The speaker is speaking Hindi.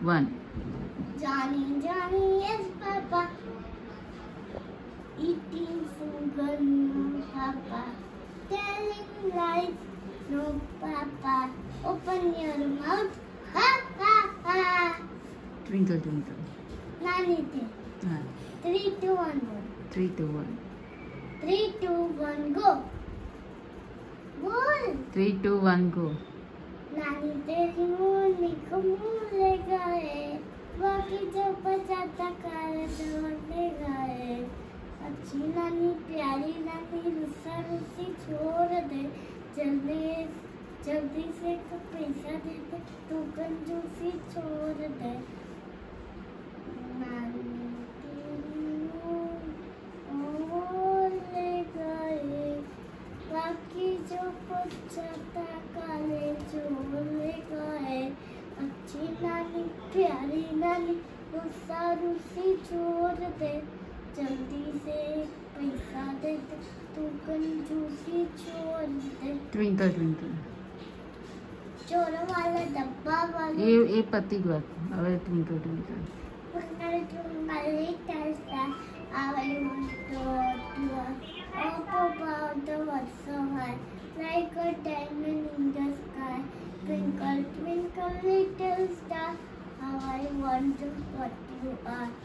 One. Johnny, Johnny Yes Papa. Eating sugar, no Papa. Telling lies, no Papa. Open your mouth, ha ha ha. Twinkle, twinkle. Nanny, ah. three, two, one, go. Three, two, one. Three, two, one, go. Ball. Three, two, one, go. Nanny, tell you, बाकी जो बचाता कर जोड़ने गए अच्छी नानी प्यारी नानी रुस्सा रुस्सी छोड़ दे। जल्दी जल्दी से तो पैसा दे दे, तू कंजूसी छोड़ दे। बाकी जो बचाता काले चोले गए। अच्छी नानी प्यारी नानी गुस्सा रूसी छोड़ दे जल्दी से पैसा दे तू कंजूसी छोड़ दे। Twinkle twinkle. चोर वाला डब्बा वाला। ये ये पति बात अबे ट्विंकल ट्विंकल। ट्विंकल ट्विंकल कैसा I want to do up about the Varsha high like a diamond in the sky. Twinkle twinkle little star. Wonder what you are.